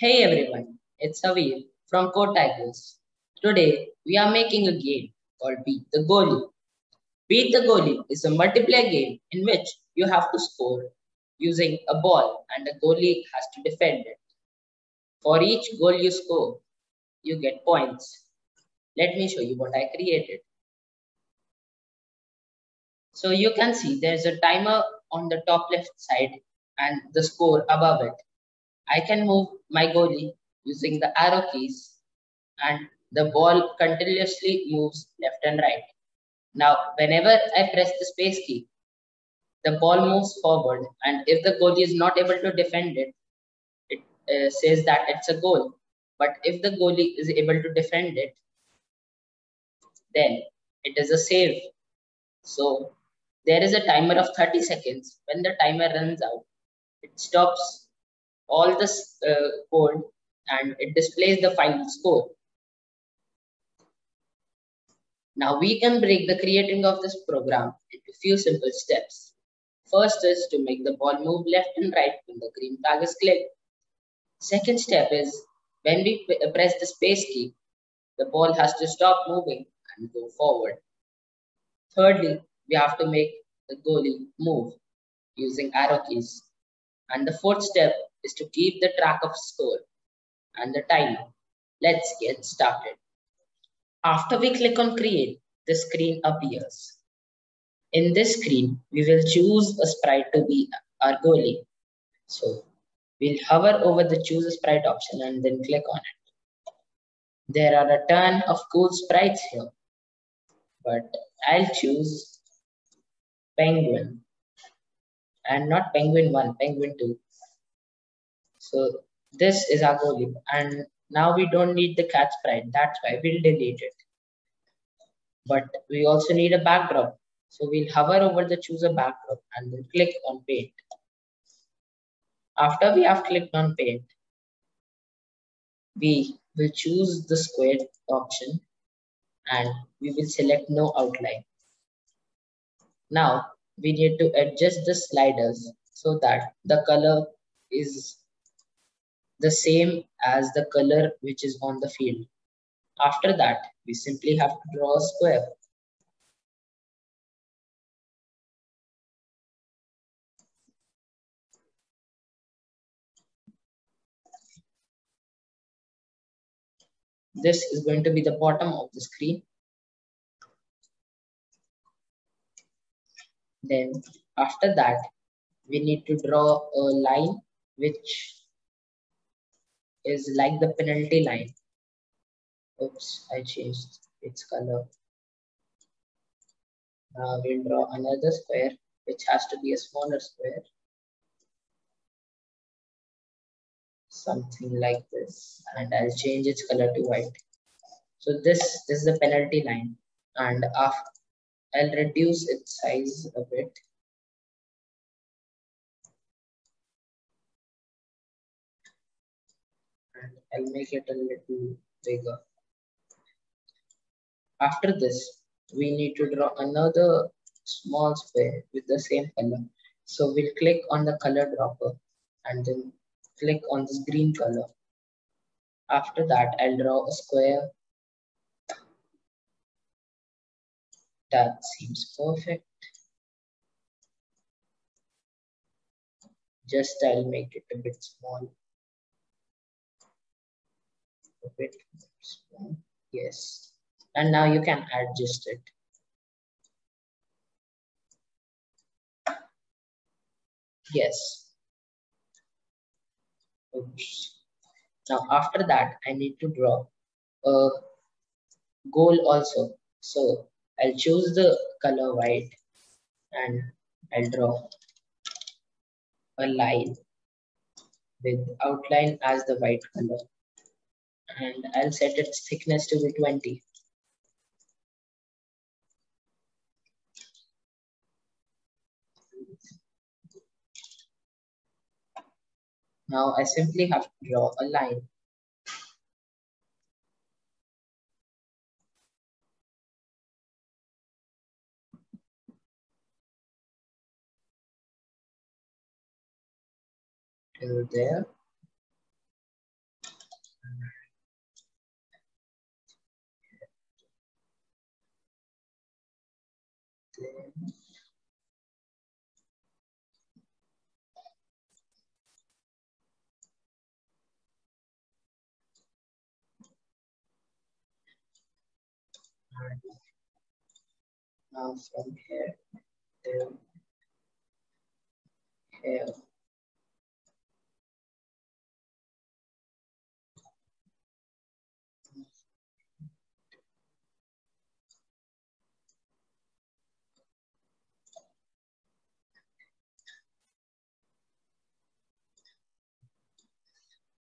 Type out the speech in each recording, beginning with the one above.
Hey everyone, it's Saveer from CodeTigers. Today we are making a game called Beat the Goalie. Beat the Goalie is a multiplayer game in which you have to score using a ball and the goalie has to defend it. For each goal you score, you get points. Let me show you what I created. So you can see there's a timer on the top left side and the score above it. I can move my goalie using the arrow keys and the ball continuously moves left and right. Now, whenever I press the space key, the ball moves forward and if the goalie is not able to defend it, it uh, says that it's a goal. But if the goalie is able to defend it, then it is a save. So there is a timer of 30 seconds. When the timer runs out, it stops all this uh, code and it displays the final score. Now we can break the creating of this program into few simple steps. First is to make the ball move left and right when the green flag is clicked. Second step is when we press the space key, the ball has to stop moving and go forward. Thirdly, we have to make the goalie move using arrow keys. And the fourth step is to keep the track of score and the timer. Let's get started. After we click on create, the screen appears. In this screen, we will choose a sprite to be our goalie. So we'll hover over the choose a sprite option and then click on it. There are a ton of cool sprites here, but I'll choose penguin and not penguin 1, penguin 2. So this is our goalie and now we don't need the cat sprite. That's why we'll delete it. But we also need a backdrop. So we'll hover over the choose a backdrop and then click on paint. After we have clicked on paint, we will choose the square option and we will select no outline. Now we need to adjust the sliders so that the color is the same as the color which is on the field. After that, we simply have to draw a square. This is going to be the bottom of the screen. Then after that, we need to draw a line which is like the penalty line. Oops, I changed its color. Now we'll draw another square, which has to be a smaller square. Something like this, and I'll change its color to white. So this, this is the penalty line, and after, I'll reduce its size a bit. I'll make it a little bigger. After this, we need to draw another small square with the same color. So we'll click on the color dropper and then click on this green color. After that, I'll draw a square. That seems perfect. Just I'll make it a bit small a bit. Yes. And now you can adjust it. Yes. Oops. Now after that, I need to draw a goal also. So I'll choose the color white and I'll draw a line with outline as the white color and I'll set its thickness to be 20. Now I simply have to draw a line. Till there. Now from here to here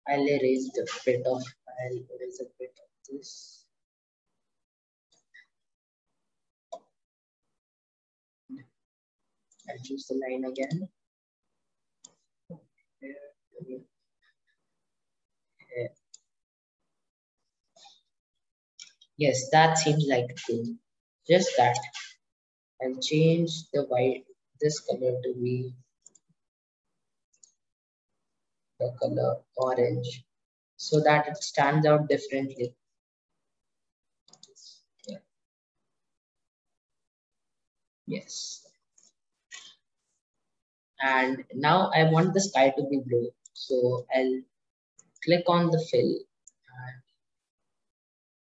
I'll erase the bit of I'll erase a bit of this. I'll choose the line again. Yes, that seems like the Just that. I'll change the white, this color to be the color orange so that it stands out differently. Yes. And now I want the sky to be blue. So I'll click on the fill and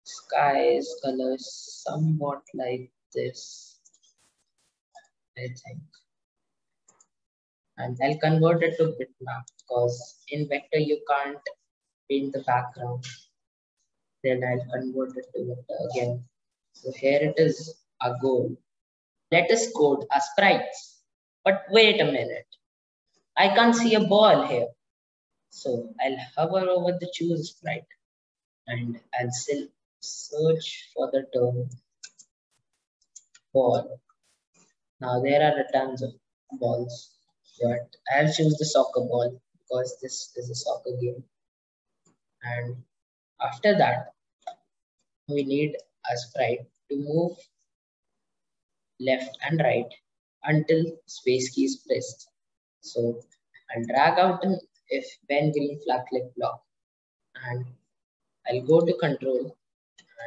sky's color somewhat like this, I think and I'll convert it to bitmap because in vector you can't paint the background. Then I'll convert it to vector again. So here it is, a goal. Let us code our sprites. But wait a minute. I can't see a ball here. So I'll hover over the choose sprite and I'll search for the term ball. Now there are a tons of balls but I'll choose the soccer ball because this is a soccer game. And after that, we need a sprite to move left and right until space key is pressed. So I'll drag out an if when green flag click block and I'll go to control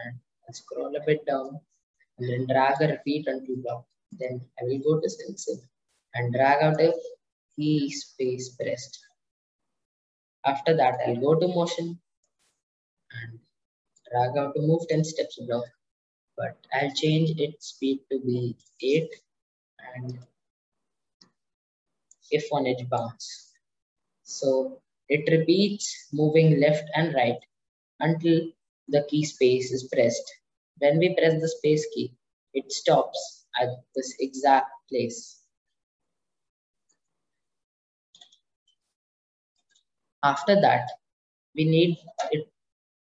and I'll scroll a bit down and then drag a repeat until block. Then I will go to sensing and drag out a key space pressed. After that, I'll go to motion and drag out to move 10 steps block. But I'll change its speed to be 8 and if on edge bounce. So it repeats moving left and right until the key space is pressed. When we press the space key, it stops at this exact place. After that, we need it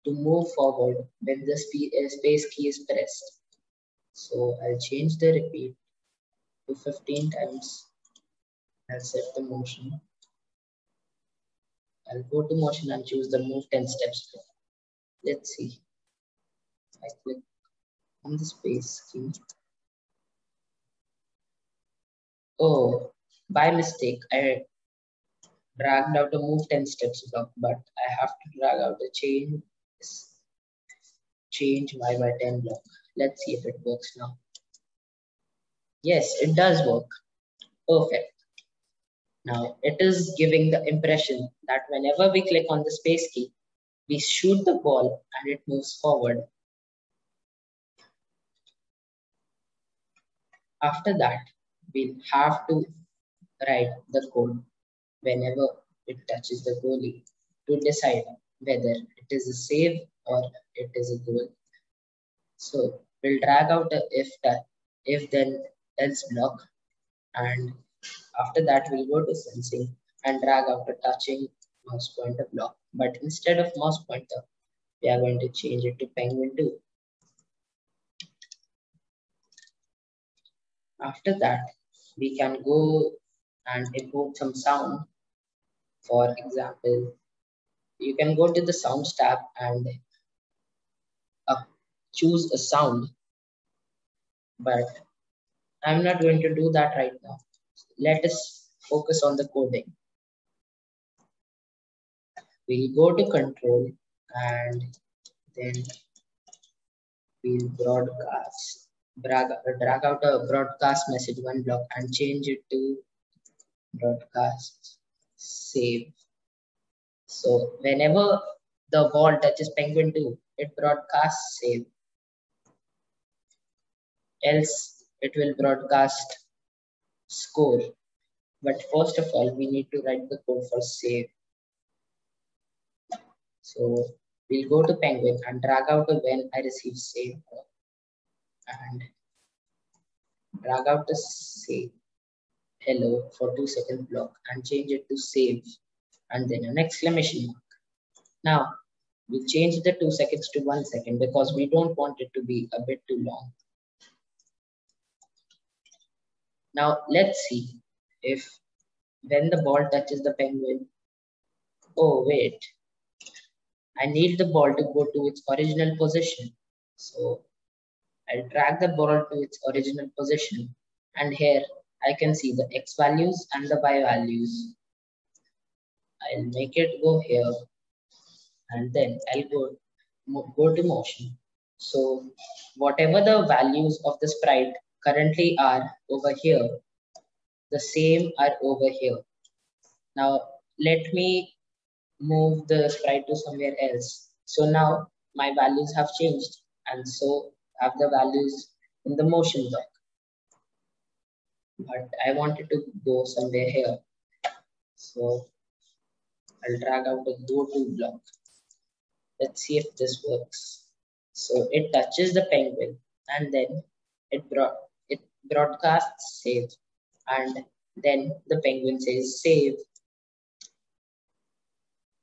to move forward when the uh, space key is pressed. So I'll change the repeat to 15 times. I'll set the motion. I'll go to motion and choose the move 10 steps. Let's see. I click on the space key. Oh, by mistake, I dragged out a move 10 steps block, but I have to drag out a change, change y by 10 block. Let's see if it works now. Yes, it does work. Perfect. Now it is giving the impression that whenever we click on the space key, we shoot the ball and it moves forward. After that, we'll have to write the code whenever it touches the goalie to decide whether it is a save or it is a goal. So we'll drag out a if if then else block and after that we'll go to sensing and drag out a touching mouse pointer block. But instead of mouse pointer, we are going to change it to penguin 2. After that, we can go and import some sound for example, you can go to the sounds tab and uh, choose a sound, but I'm not going to do that right now. Let us focus on the coding. We'll go to control and then we'll broadcast drag, drag out a broadcast message one block and change it to broadcast save. So whenever the ball touches penguin 2, it broadcasts save. Else it will broadcast score. But first of all, we need to write the code for save. So we'll go to penguin and drag out a when I receive save and drag out the save hello for two second block and change it to save and then an exclamation mark. Now we'll change the two seconds to one second because we don't want it to be a bit too long. Now let's see if when the ball touches the penguin, oh wait, I need the ball to go to its original position. So I'll drag the ball to its original position and here I can see the x values and the y values. I'll make it go here and then I'll go, go to motion. So whatever the values of the sprite currently are over here, the same are over here. Now let me move the sprite to somewhere else. So now my values have changed and so have the values in the motion block. But I wanted to go somewhere here. So I'll drag out the go to block. Let's see if this works. So it touches the penguin and then it brought it broadcasts save and then the penguin says save.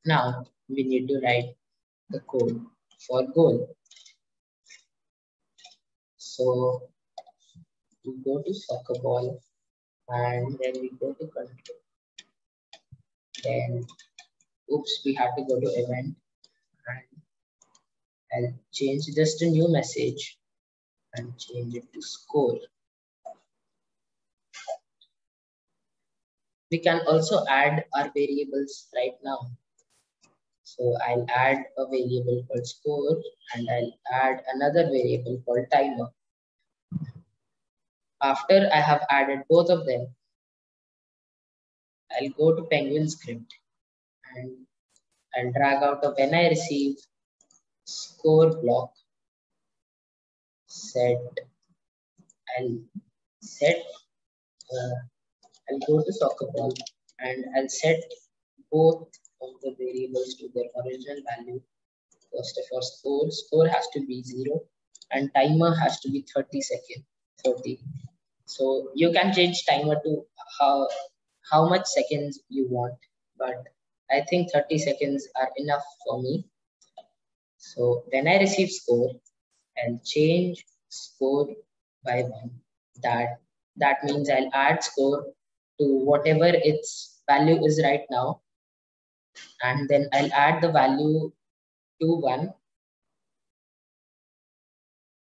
Now we need to write the code for goal. So go to soccer ball and then we go to control. Then oops, we have to go to event and I'll change just a new message and change it to score. We can also add our variables right now. So I'll add a variable called score and I'll add another variable called timer. After I have added both of them, I'll go to Penguin script and I'll drag out a when I receive score block set. I'll set uh, I'll go to soccer ball and I'll set both of the variables to their original value. First of all score score has to be zero and timer has to be 30 seconds 30 so you can change timer to how how much seconds you want but I think 30 seconds are enough for me. So when I receive score, I'll change score by one. That, that means I'll add score to whatever its value is right now. And then I'll add the value to one.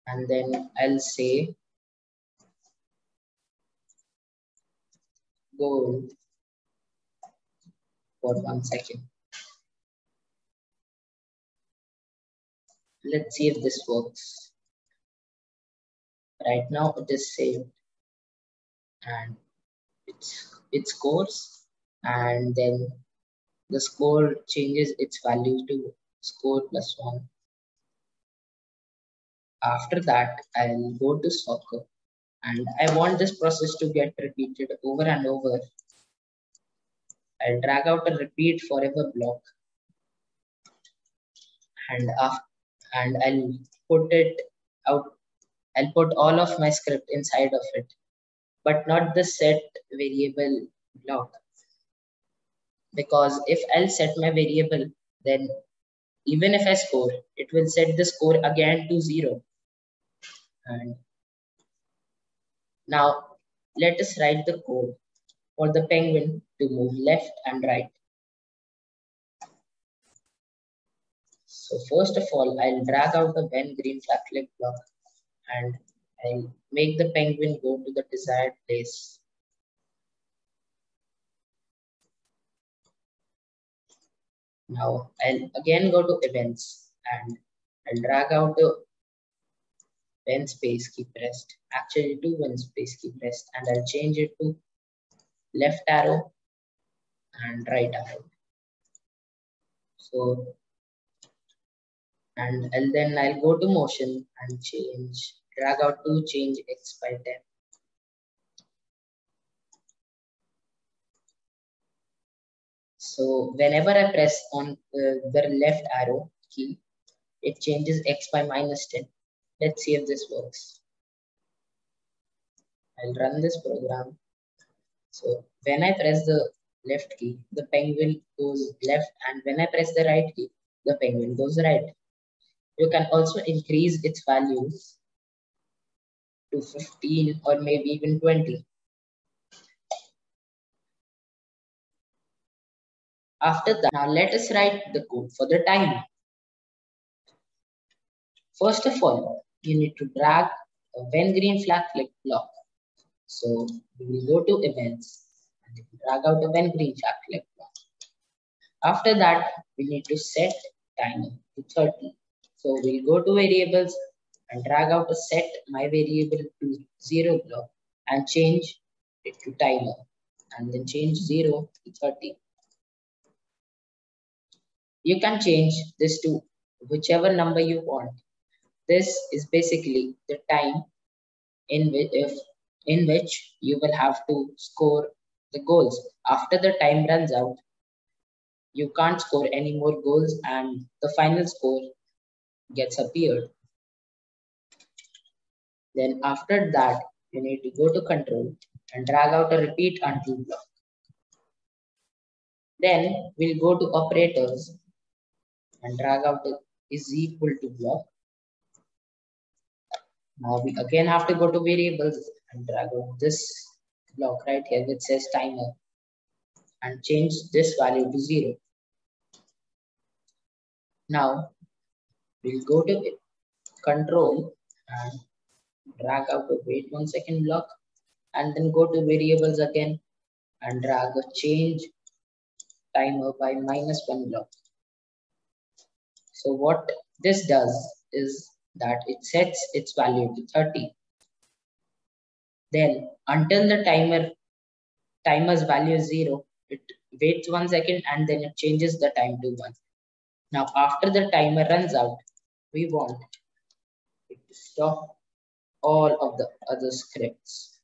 And then I'll say goal for one second. Let's see if this works. Right now it is saved and it's it scores and then the score changes its value to score plus one. After that, I'll go to soccer and I want this process to get repeated over and over I'll drag out a repeat forever block and and I'll put it out. I'll put all of my script inside of it, but not the set variable block. Because if I'll set my variable, then even if I score, it will set the score again to zero. And now let us write the code for the penguin to move left and right. So first of all, I'll drag out the when green flag block and I'll make the penguin go to the desired place. Now I'll again go to events and I'll drag out the when space key pressed. Actually do when space key pressed and I'll change it to left arrow and right arrow. So, and, and then I'll go to motion and change, drag out to change X by 10. So whenever I press on uh, the left arrow key, it changes X by minus 10. Let's see if this works. I'll run this program. So when I press the left key, the penguin goes left and when I press the right key, the penguin goes right. You can also increase its values to 15 or maybe even 20. After that, now let us write the code for the timer. First of all, you need to drag a when green flag click block. So we will go to events and drag out a when green flag click block. After that, we need to set timer to 30. So we'll go to variables and drag out a set my variable to zero block and change it to timer and then change zero to 30. You can change this to whichever number you want this is basically the time in which, if, in which you will have to score the goals. After the time runs out, you can't score any more goals and the final score gets appeared. Then after that, you need to go to control and drag out a repeat until block. Then we'll go to operators and drag out the is equal to block now we again have to go to variables and drag out this block right here which says timer and change this value to zero. Now we'll go to control and drag out a wait one second block and then go to variables again and drag a change timer by minus one block. So what this does is that it sets its value to 30. Then until the timer timer's value is zero, it waits one second and then it changes the time to one. Now after the timer runs out, we want it to stop all of the other scripts.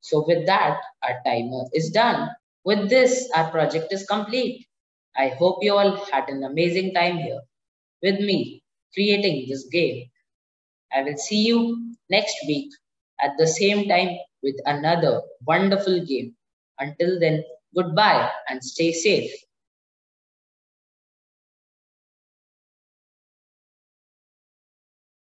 So with that, our timer is done. With this, our project is complete. I hope you all had an amazing time here with me creating this game. I will see you next week at the same time with another wonderful game. Until then, goodbye and stay safe.